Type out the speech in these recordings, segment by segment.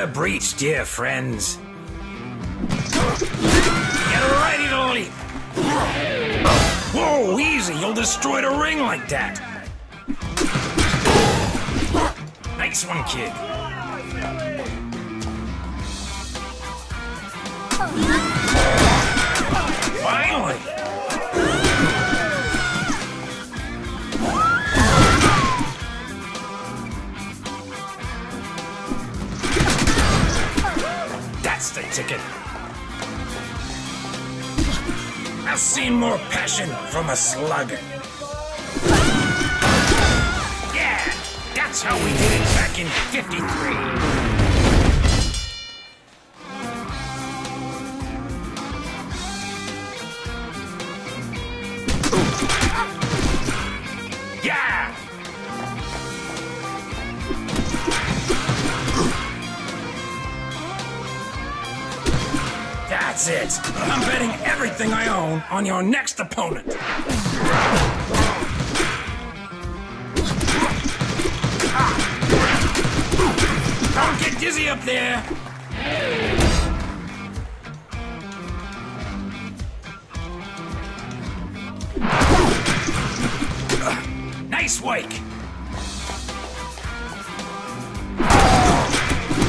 the breach, dear friends. Get ready to leap. Whoa, easy. You'll destroy the ring like that. Nice one, kid. Finally. Ticket. I've seen more passion from a slug. Yeah, that's how we did it back in 53. Everything I own on your next opponent. Don't get dizzy up there. Nice wake.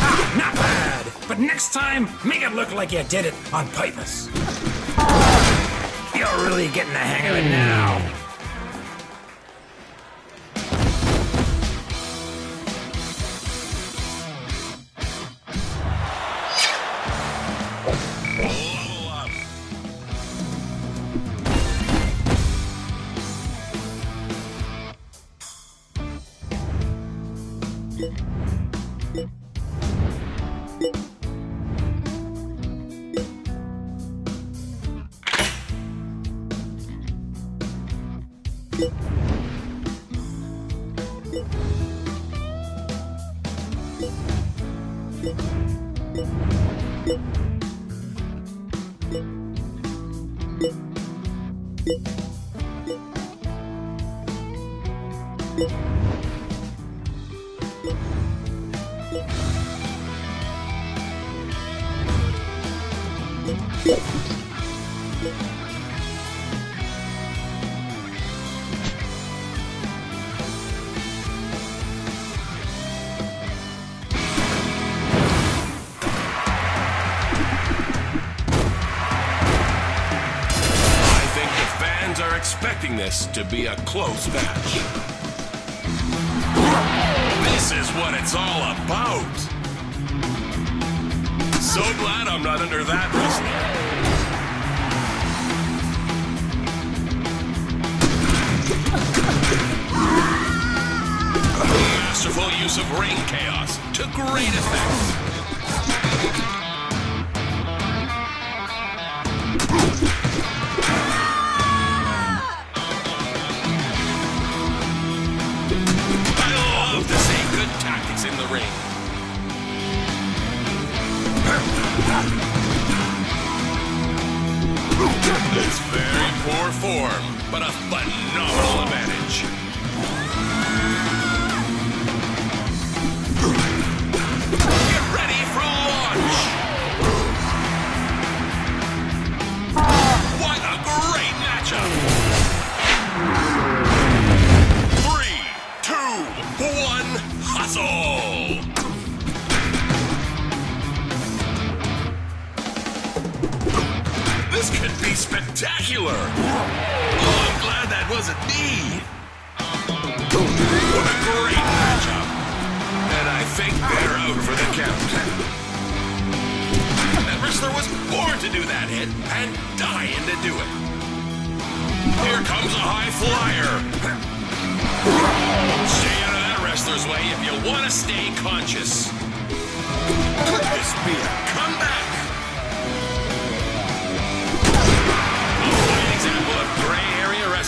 Ah, not bad. But next time, make it look like you did it on purpose. Really getting the hang of it now. To be a close match. This is what it's all about. So glad I'm not under that wrestler. Masterful use of ring chaos to great effect. It's very poor form, but a phenomenal advantage. Spectacular! Oh, I'm glad that wasn't me! What a great matchup! And I think they're out for the count. That wrestler was born to do that hit and dying to do it. Here comes a high flyer. Stay out of that wrestler's way if you want to stay conscious. Could this be a comeback?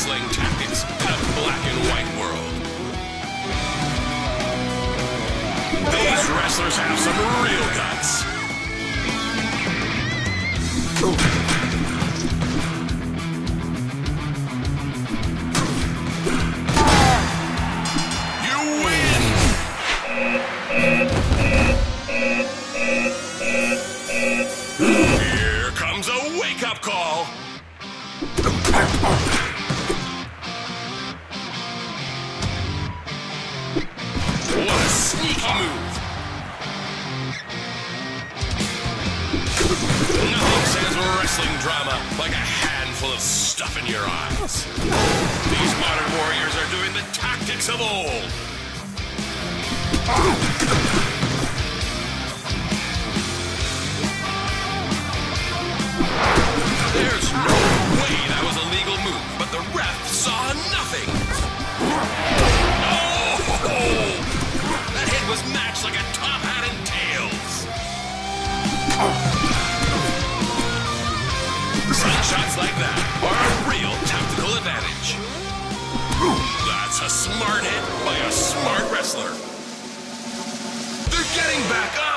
Wrestling. tactics in a black and white world. These wrestlers have some real guts. You win! Here comes a wake-up call. Wrestling drama like a handful of stuff in your eyes. These modern warriors are doing the tactics of old. There's no way that was a legal move, but the ref saw nothing. Oh! That hit was matched like a That's a smart hit by a smart wrestler. They're getting back up.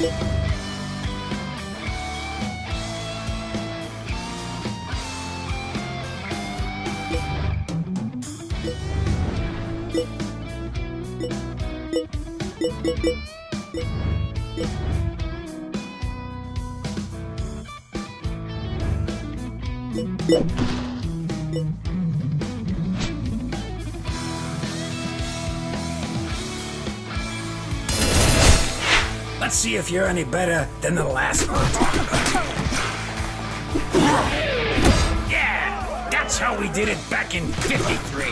Let's if you're any better than the last one. Yeah, that's how we did it back in 53.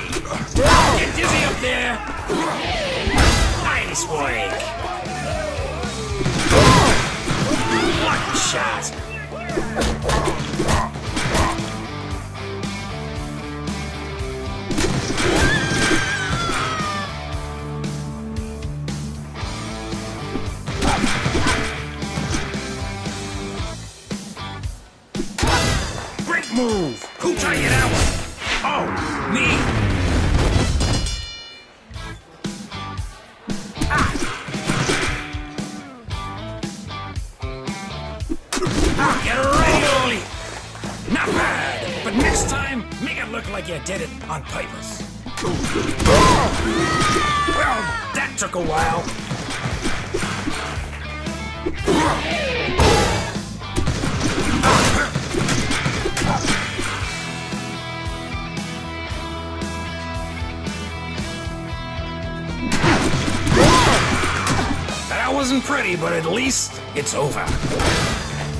Get dizzy up there. Nice work. Lucky shot. Like you did it on purpose. Well, that took a while. That wasn't pretty, but at least it's over.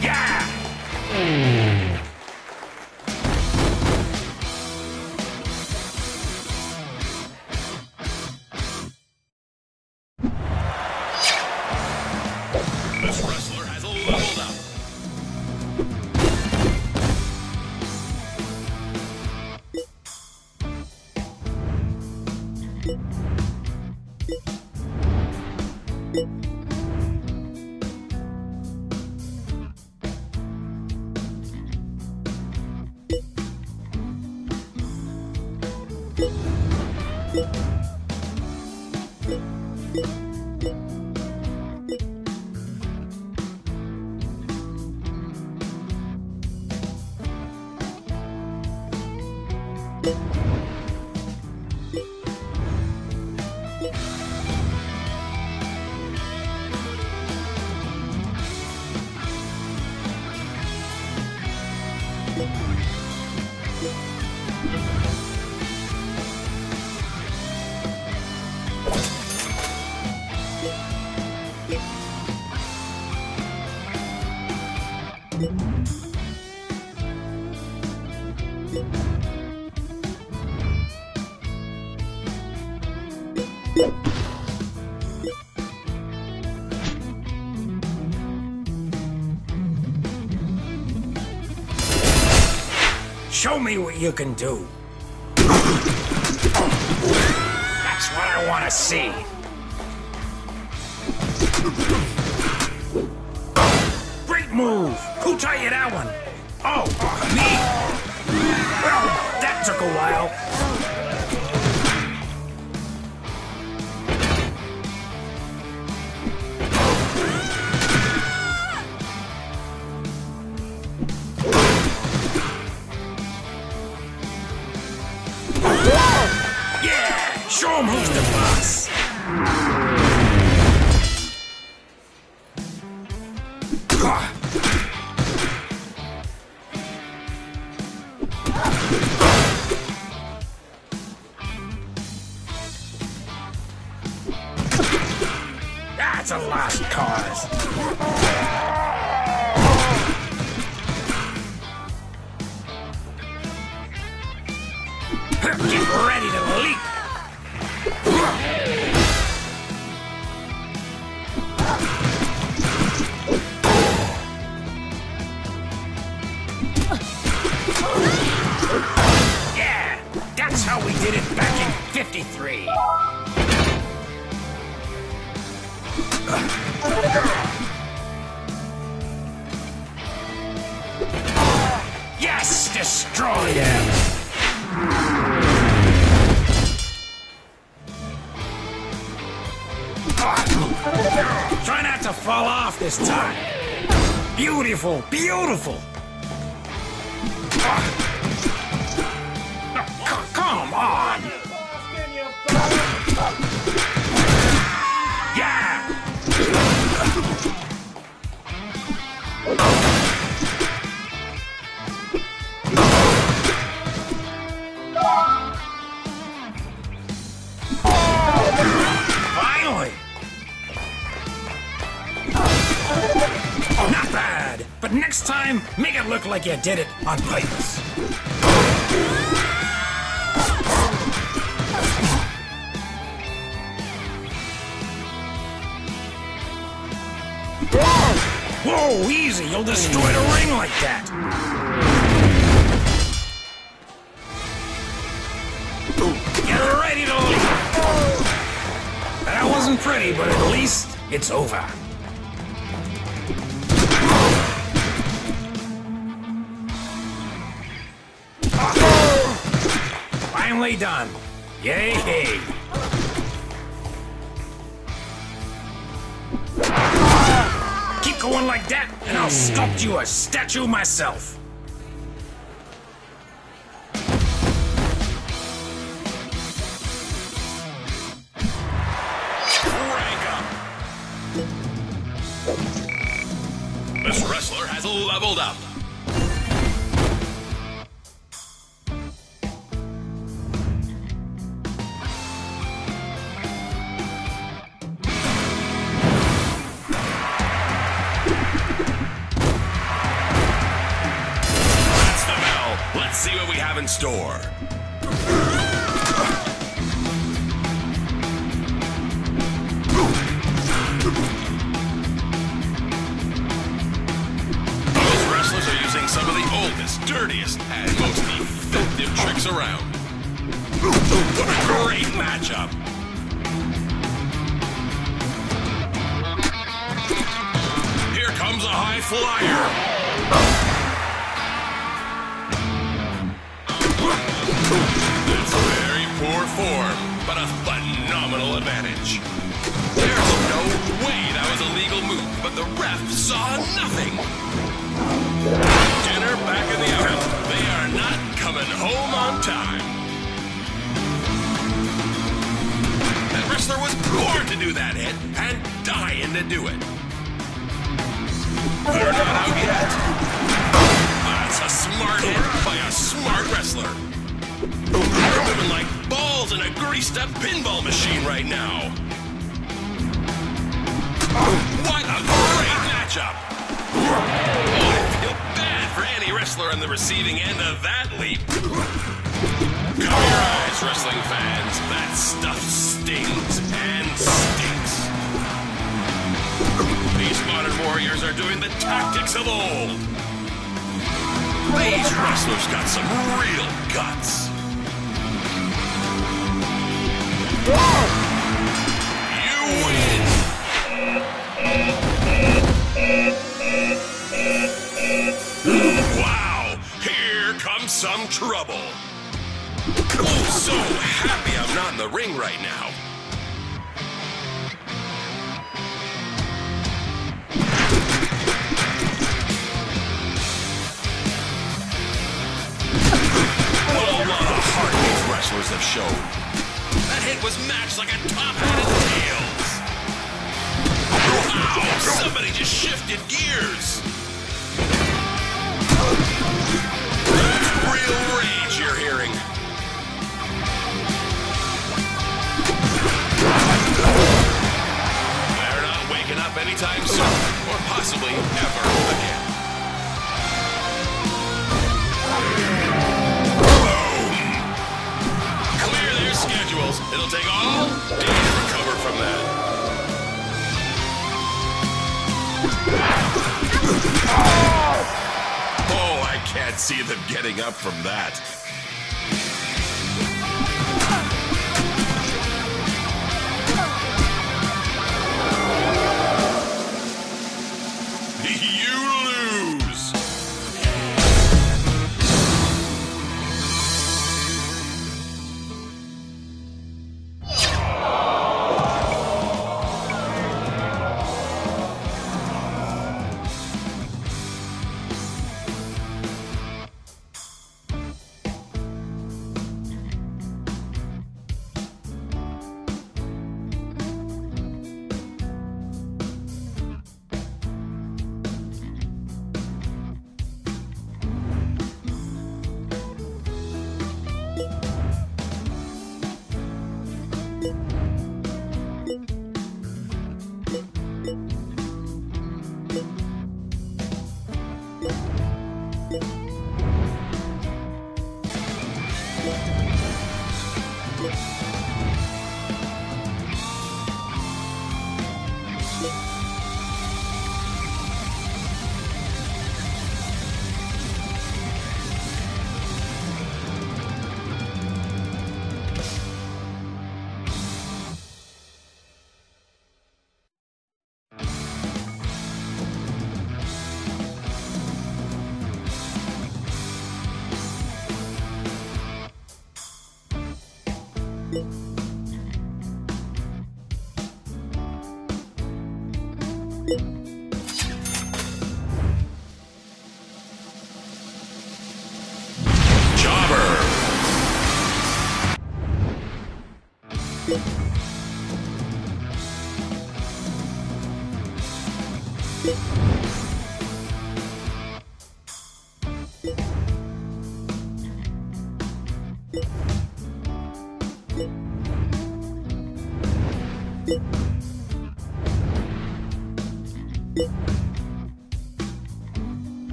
Yeah! You can do. That's what I want to see. Great move. Who taught you that one? Oh, me. Well, that took a while. To fall off this time. Beautiful, beautiful. C- look like you did it on purpose. Whoa, easy, you'll destroy the ring like that. Get ready to leap. That wasn't pretty, but at least it's over. Finally done. Yay! Keep going like that, and I'll sculpt you a statue myself. This wrestler has leveled up. It's very poor form, but a phenomenal advantage. There's no way that was a legal move, but the ref saw nothing. Dinner back in the oven. They are not coming home on time. That wrestler was born to do that hit and dying to do it. They're not out yet. That's a smart hit by a smart wrestler. They're moving like balls in a greased up pinball machine right now. What a great matchup! Oh, I feel bad for any wrestler on the receiving end of that leap. Cover your eyes, wrestling fans. That stuff stings and stinks. These modern warriors are doing the tactics of old. These wrestlers got some real guts. You win! Wow! Here comes some trouble. Oh, so happy I'm not in the ring right now. Wrestlers have shown. That hit was matched like a top hat and tails. Wow! Somebody just shifted gears. That's real rage you're hearing. They're not waking up anytime soon, or possibly ever again. Schedules. It'll take all day to recover from that. Oh, I can't see them getting up from that.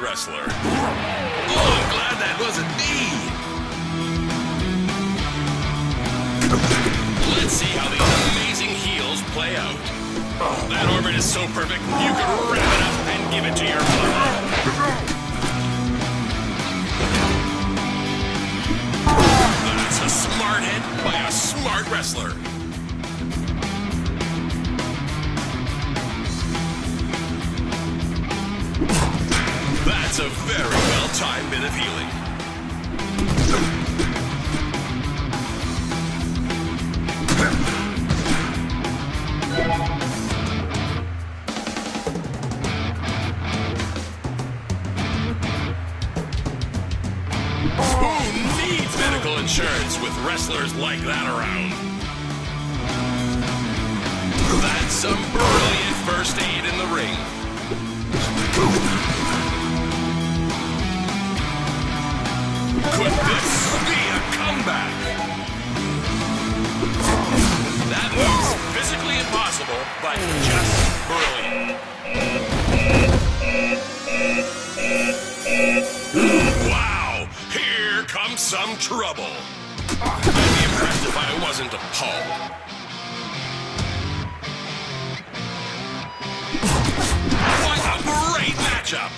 wrestler. Oh, I'm glad that wasn't me. Let's see how these amazing heels play out. That orbit is so perfect, you could wrap it up and give it to your mother. That's a smart hit by a smart wrestler. A very well-timed bit of healing. Who needs medical insurance with wrestlers like that around? That's some brilliant first aid in the ring. Impossible, but just brilliant. Wow! Here comes some trouble. I'd be impressed if I wasn't appalled. What a great matchup!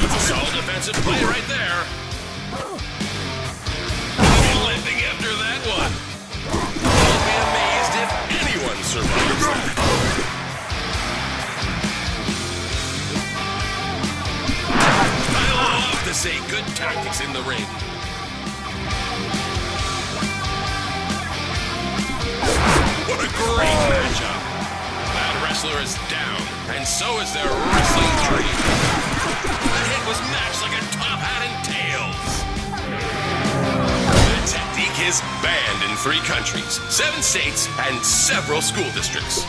That's a solid defensive play right there. Survives that. I love to see good tactics in the ring. What a great oh. matchup. That wrestler is down, and so is their wrestling dream. That hit was matched like a is banned in three countries, seven states, and several school districts.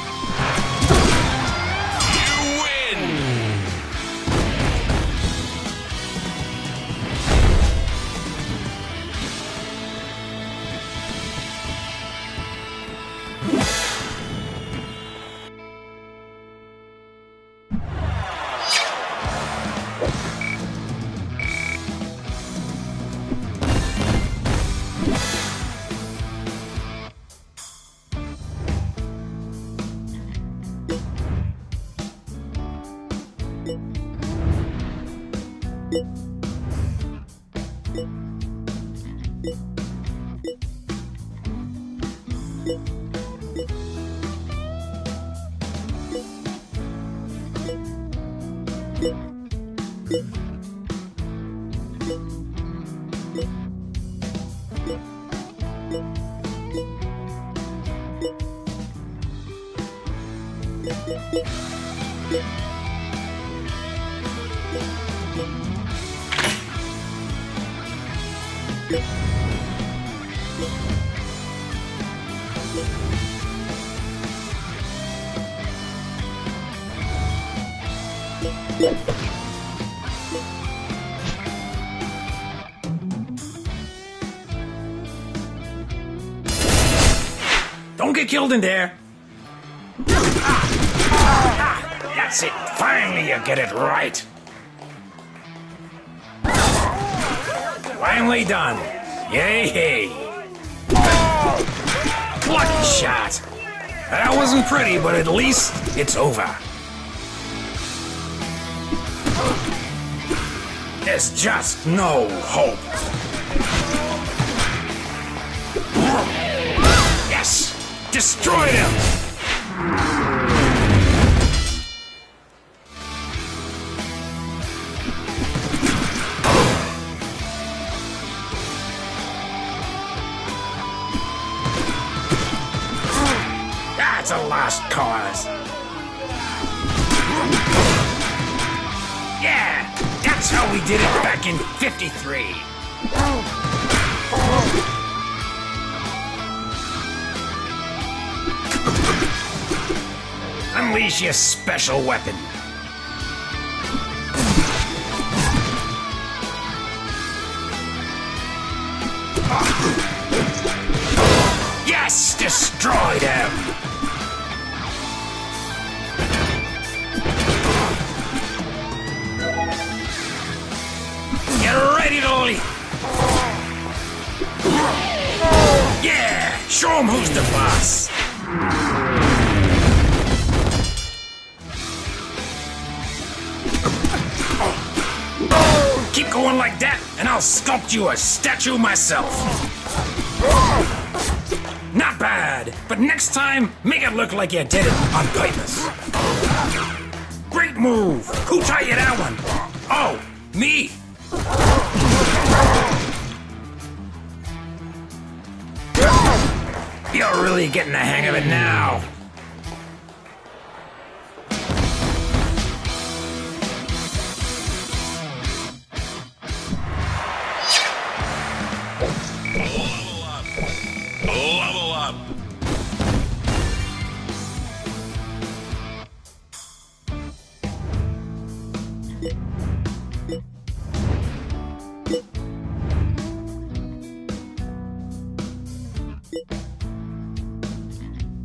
Killed in there. That's it. Finally, you get it right. Finally done. Yay, hey. Lucky shot. That wasn't pretty, but at least it's over. There's just no hope. Destroyed him! That's a lost cause. Yeah, that's how we did it back in 53. Unleash your special weapon. Yes, destroy them. Get ready to. Yeah, show 'em who's the boss. Keep going like that, and I'll sculpt you a statue myself. Not bad, but next time, make it look like you did it on purpose. Great move! Who taught you that one? Oh, me! You're really getting the hang of it now.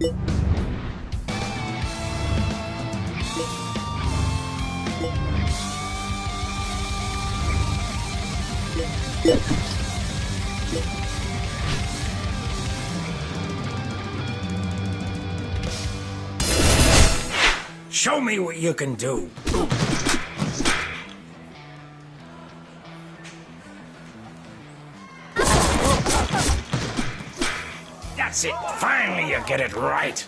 Show me what you can do. Get it right.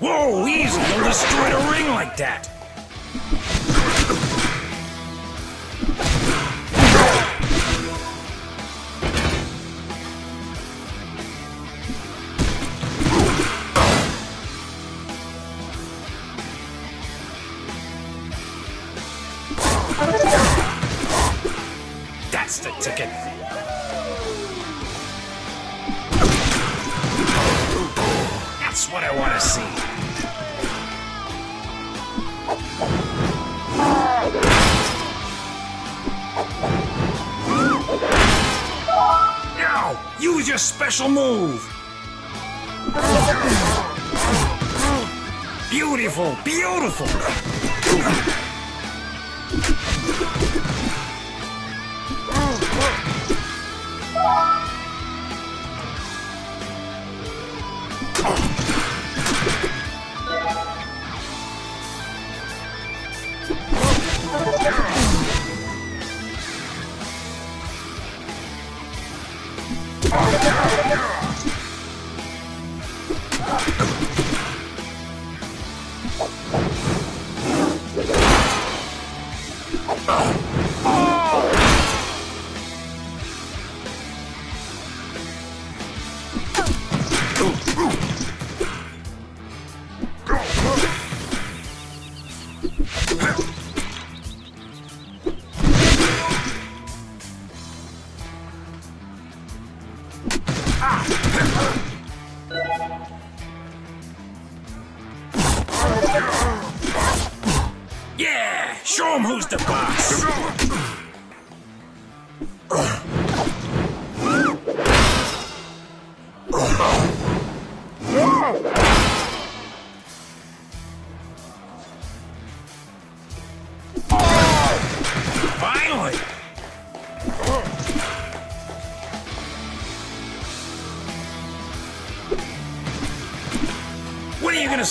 Whoa, easy. You'll destroy the ring like that. Use your special move. Beautiful, beautiful.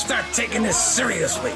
Start taking this seriously.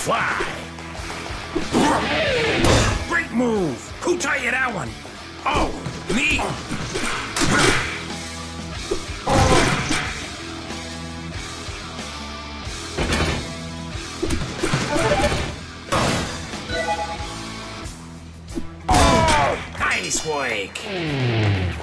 Fly. Great move! Who taught you that one? Oh, me? Oh, nice work!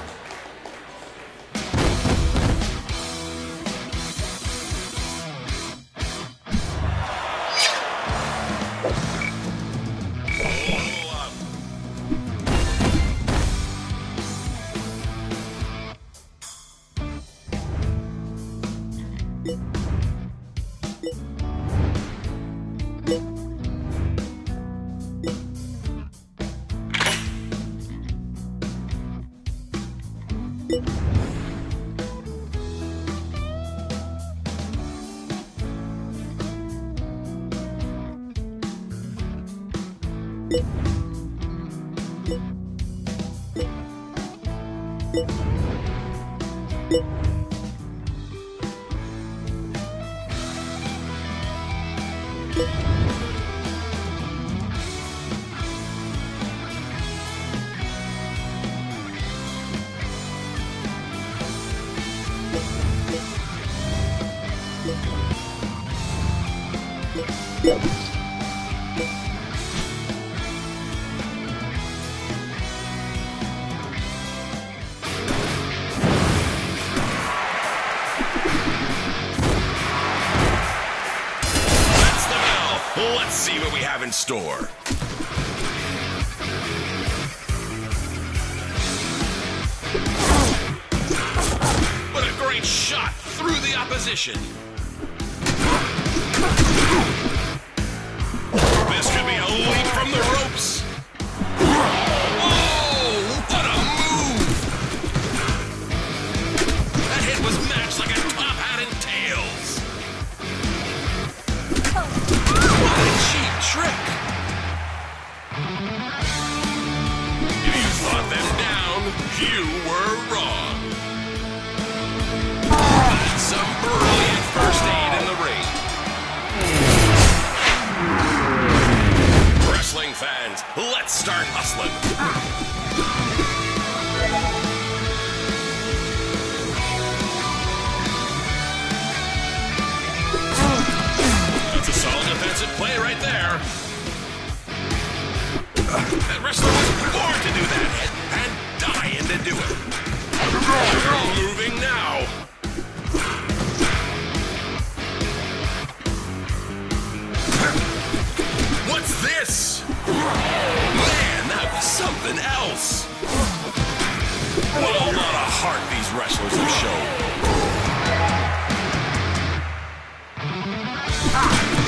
you were wrong. That's some brilliant first aid in the ring. Wrestling fans, let's start hustling. That's a solid defensive play right there. That wrestler was born to do that to do it. They're moving now. What's this? Man, that was something else. What a lot of heart these wrestlers have shown.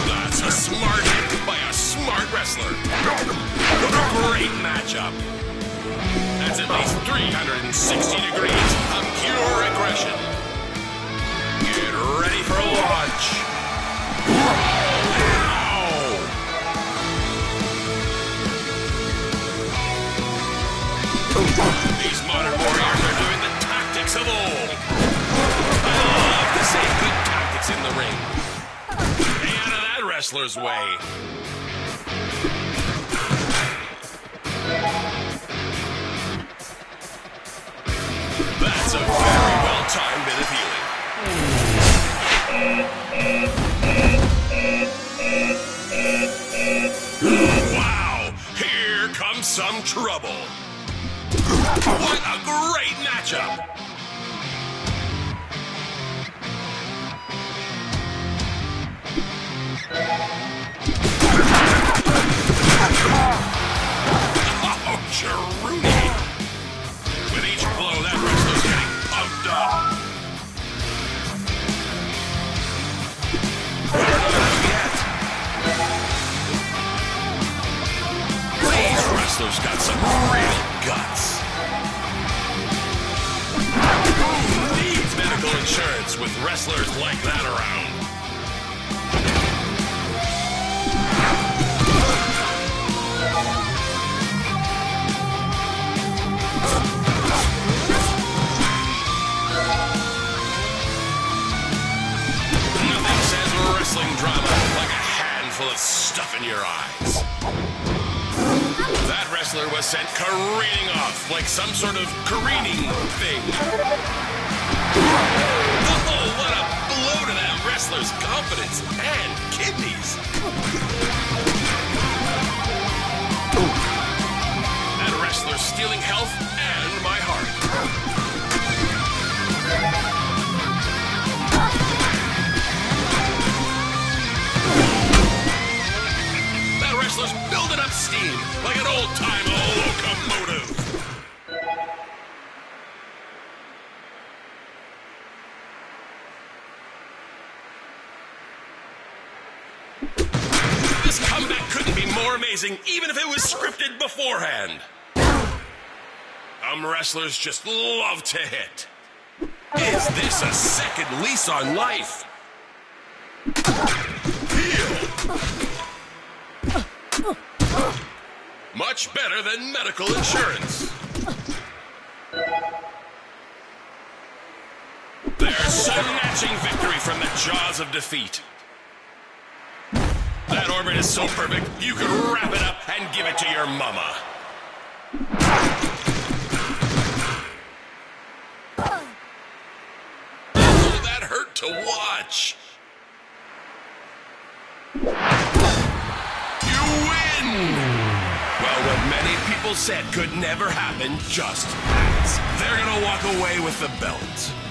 That's a smart hit by a smart wrestler. Great matchup. That's at least 360 degrees of pure aggression. Get ready for a launch. These modern warriors are doing the tactics of old. I love to see good tactics in the ring. Stay out of that wrestler's way. That's a very well timed bit of healing. Wow, here comes some trouble. What a great matchup! Oh, Cherooney! Wrestlers got some real guts. Who needs medical insurance with wrestlers like that around? Sent careening off like some sort of careening thing. Oh, what a blow to that wrestler's confidence and kidneys. That wrestler's stealing health and my heart. That wrestler's building up steam like an old-time amazing, even if it was scripted beforehand. Some wrestlers just love to hit. Is this a second lease on life? Heel. Much better than medical insurance. They're snatching victory from the jaws of defeat. That orbit is so perfect, you could wrap it up and give it to your mama. Oh, that hurt to watch. You win! Well, what many people said could never happen just has. They're gonna walk away with the belt.